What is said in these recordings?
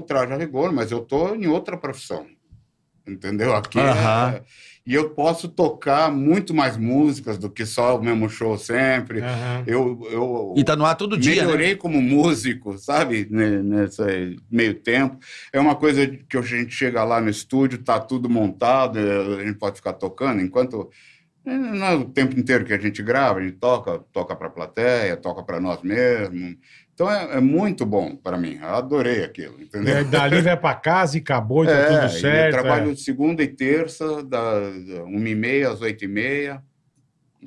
traje a rigor, mas eu tô em outra profissão. Entendeu? Aqui é-. E eu posso tocar muito mais músicas do que só o mesmo show sempre. Aham. Eu, eu E tá no ar todo dia, né? melhorei como músico, sabe? Ne- Nesse meio tempo. É uma coisa que a gente chega lá no estúdio, tá tudo montado, eh, a gente pode ficar tocando, enquanto eh, não é o tempo inteiro que a gente grava, a gente toca, toca para a plateia, toca para nós mesmos. Então é, é muito bom para mim. Eu adorei aquilo, entendeu? aí dali vai pra casa e acabou e tá É, tudo certo. eu trabalho é. de segunda e terça, das uma e meia às oito e meia.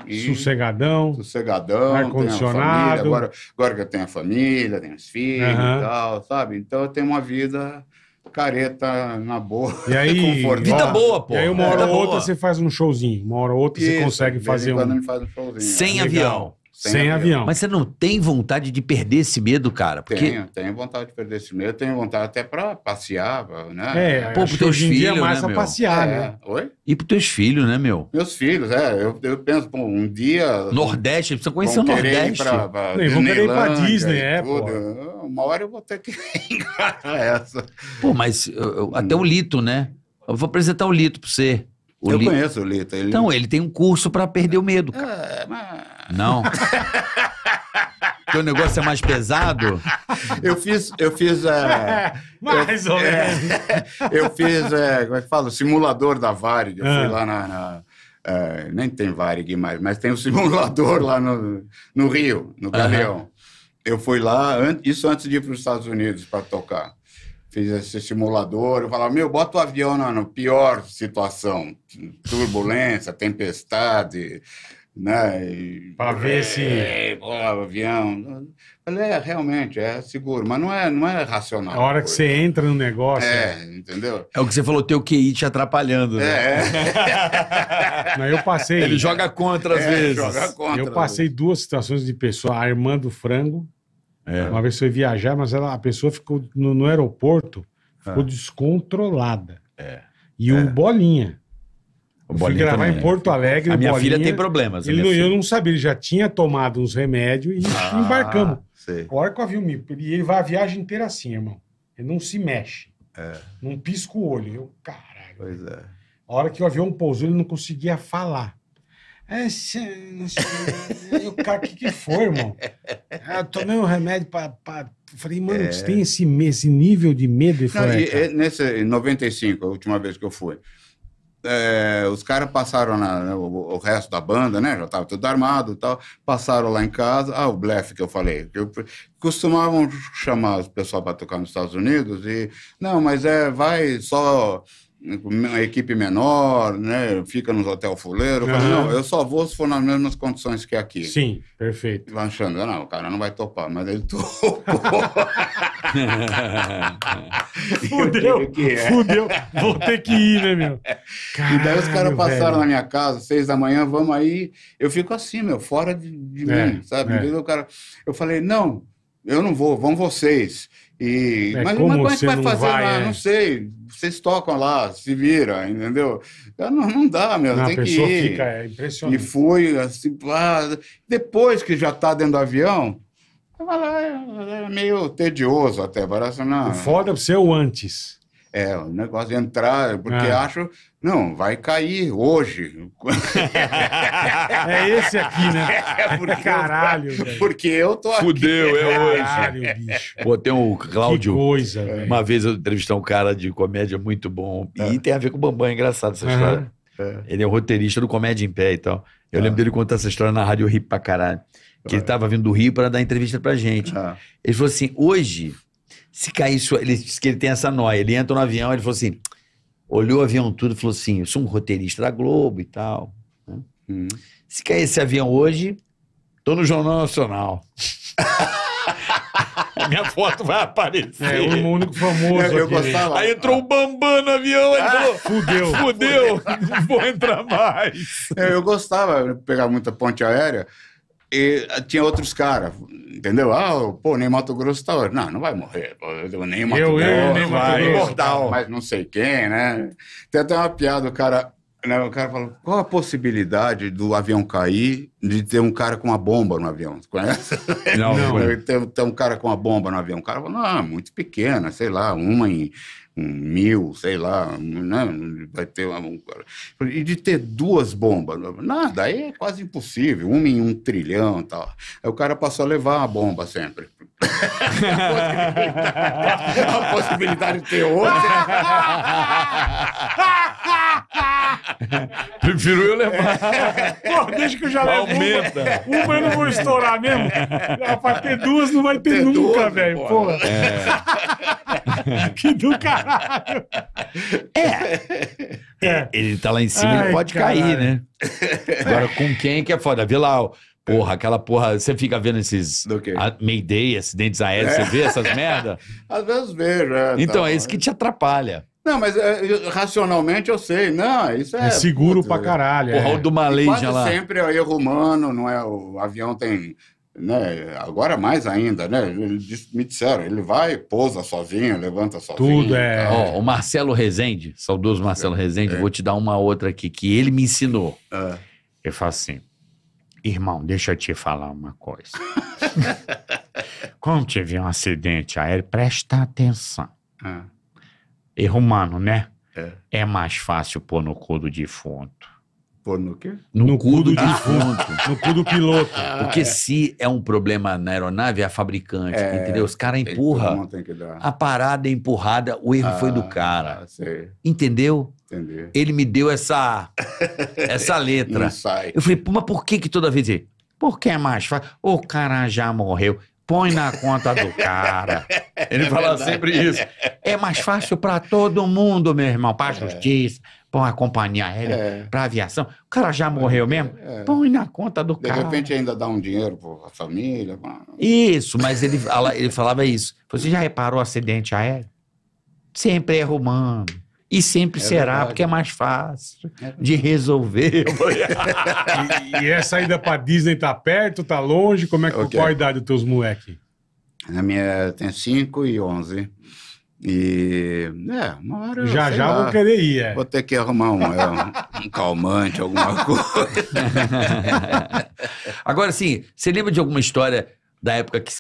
E Sossegadão. sossegadão, Ar-condicionado. Agora, agora que eu tenho a família, tenho os filhos Aham. e tal, sabe? Então eu tenho uma vida careta na boa, E aí. confortável. Vida boa, pô. E aí, uma hora Vida ou outra, boa. você faz um showzinho. Uma hora ou outra, você Isso, consegue de vez fazer um. faz um showzinho. Sem é. Legal. avião. Sem avião. Mas você não tem vontade de perder esse medo, cara? Porque. Tenho, tenho vontade de perder esse medo, tenho vontade até para passear, né? É, Pô, acho pros que hoje em teus dia é filhos, mais né, meu? passear, É. né? Oi? E pros teus filhos, né, meu? Meus filhos, é. Eu, eu penso, pô, um dia. Nordeste, precisa conhecer o Nordeste. pra, pra vão querer ir pra Disney, é, tudo. pô. Uma hora eu vou ter que encarar essa. Pô, mas eu- eu- até o Lito, né? Eu vou apresentar o Lito pra você. O eu Li- conheço o Lito. Ele... Então, ele tem um curso pra perder o medo, cara. É, mas... Não. Teu negócio é mais pesado? Eu fiz, eu fiz, é, Mais ou é, menos. eu fiz, é, como é que fala? O simulador da Varig. Eu Ah. fui lá na, na, é, nem tem Varig mais, mas tem o simulador lá no, no Rio, no Galeão. Eu fui lá, an- isso antes de ir para os Estados Unidos para tocar. Fiz esse simulador, eu falava, meu, bota o avião na pior situação, turbulência, tempestade, né? Pra ver se- É, pô, o avião. Falei, é, realmente, é seguro, mas não é, não é racional. A hora que você entra no negócio. É, entendeu? É o que você falou, teu QI te atrapalhando. né? É, Não, eu passei. Ele joga contra às é, vezes. joga contra. Eu passei duas situações de pessoa, a irmã do frango. É. Uma vez foi viajar, mas ela, a pessoa ficou no, no aeroporto, ficou Ah. descontrolada. É. E o Bolinha. Eu fui gravar também. em Porto Alegre. A minha Bolinha, filha tem problemas. Ele não, eu filha. não sabia, ele já tinha tomado uns remédios e Ah, embarcamos. sei. A hora que o avião me. E ele vai a viagem inteira assim, irmão. Ele não se mexe. É. Não pisca o olho. Eu, caralho. Pois é. A hora que o avião pousou, ele não conseguia falar. É, o cara, o que, que foi, irmão? Ah, eu tomei um remédio. Eu falei, mano, você tem esse, esse nível de medo? Ele falou, Não, é, e, cara. e nesse, em 95, a última vez que eu fui, é, os caras passaram na, né, o, o resto da banda, né? Já estava tudo armado e tal. Passaram lá em casa. Ah, o blefe que eu falei. Eu, costumavam chamar o pessoal para tocar nos Estados Unidos e. Não, mas é, vai só uma equipe menor, né? Fica nos hotel fuleiro. Aham. não, eu só vou se for nas mesmas condições que aqui. Sim, perfeito. Lanchando, não, o cara não vai topar, mas ele topou. Fudeu, que é. fudeu. Vou ter que ir, né, meu? E daí os caras Caralho, passaram velho. na minha casa, seis da manhã, vamos aí. Eu fico assim, meu, fora de, de É, mim, sabe? é. O cara, eu falei, não, eu não vou, vão vocês. E, É, mas, como mas como é que você vai não fazer vai, lá? é? Não sei. Vocês tocam lá, se vira, entendeu? Eu, não, não dá, meu, Não, a tem que pessoa ir. fica é E impressionante. fui, assim, lá. Depois que já está dentro do avião, falo, é, é meio tedioso até, parece não. O foda é ser o antes. É, o negócio de entrar, porque Ah. acho, não, vai cair hoje. É esse aqui, né? É porque, Caralho, velho. porque eu tô aqui. Fudeu, é hoje. Caralho, bicho. Pô, tem o Que Cláudio. coisa, velho. Uma vez eu entrevistei um cara de comédia muito bom. E tem a ver com o Bambam, é engraçado essa história. É. Ele é o roteirista do Comédia em Pé e tal. Eu Ah. lembro dele contar essa história na rádio Rio pra caralho. Que ele tava vindo do Rio para dar entrevista pra gente. Ah, Ele falou assim: hoje, se caísse. Ele disse que ele tem essa nóia. Ele entra no avião, ele falou assim: olhou o avião tudo e falou assim: eu sou um roteirista da Globo e tal. hum. Se cair esse avião hoje, tô no Jornal Nacional. A minha foto vai aparecer. É, o único famoso Eu, eu né? Aí entrou o Bambam no avião, ele falou: Fudeu. fudeu, não vou entrar mais. É, Eu gostava de pegar muita ponte aérea e ah, tinha outros caras, entendeu? Ah, pô, nem Mato Grosso tá. Não, não vai morrer. Pô, eu nem Mato Eu- Grosso. eu, nem Mato vai, Grosso. imortal. Mas não sei quem, né? Tem até uma piada, o cara Né, o cara falou, qual a possibilidade do avião cair de ter um cara com uma bomba no avião? Você conhece? Não, Não. ter, ter um cara com uma bomba no avião. O cara falou, não, muito pequena, sei lá, uma em um mil, sei lá, né? vai ter uma... um- E de ter duas bombas? Nada, aí é quase impossível, uma em um trilhão e tal. Aí o cara passou a levar a bomba sempre. a possibilidade de ter outra. Prefiro eu levar. Pô, deixa que eu já levo uma. Aumenta. Uma eu não vou estourar mesmo. Pra ter duas não vai ter, Ter nunca, velho. porra. Porra. que do caralho. É. É. Ele tá lá em cima, ele Ai, pode caralho. cair, né? Agora, com quem que é foda? Vê lá, ó, porra, aquela porra. Você fica vendo esses a- Mayday, acidentes aéreos, você vê essas merda? Às vezes vejo. é, Então, tal. é isso que te atrapalha. Não, mas é, racionalmente eu sei. Não, isso é. É seguro putz, pra é- caralho. Porra, é. do Malaysia quase lá. sempre é erro humano, não é? O avião tem. Né, agora mais ainda, né? Me disseram, ele vai, pousa sozinho, levanta sozinho. Tudo é-. Ó, o Marcelo Rezende, saudoso Marcelo Rezende, É. vou te dar uma outra aqui que ele me ensinou. É. Ele fala assim: irmão, deixa eu te falar uma coisa. Quando tiver um acidente aéreo, presta atenção. É. Erro humano, né? É. É mais fácil pôr no cu do defunto. Pô, no quê? No, No cu do defunto. No cu do piloto. Porque se é um problema na aeronave, é a fabricante, É, entendeu? Os caras empurram. mundo tem que dar. A parada é empurrada, o erro foi do Ah, cara. Sei, Entendeu? entendi. Ele me deu essa, essa letra. Insight. Eu falei, mas por que que toda vez ele... Porque é mais fácil. O cara já morreu. Põe na conta do cara. Ele fala verdade. sempre isso. É mais fácil pra todo mundo, meu irmão. Pra justiça, pra uma companhia aérea, É, pra aviação. O cara já morreu mesmo? é. Põe na conta do De cara. repente ainda dá um dinheiro para a família. pá. Isso, mas ele, ele falava isso. Você já reparou o acidente aéreo? Sempre é humano. E sempre É será, verdade. porque é mais fácil É de resolver. E, e essa ida pra Disney tá perto, tá longe? Como é que Ok. qual a idade dos teus moleque? A minha tem 5 e 11. E, é, uma hora. eu Já já lá, vou querer ir, é. Vou ter que arrumar um, é, um- um calmante, alguma coisa. Agora, assim, você lembra de alguma história da época que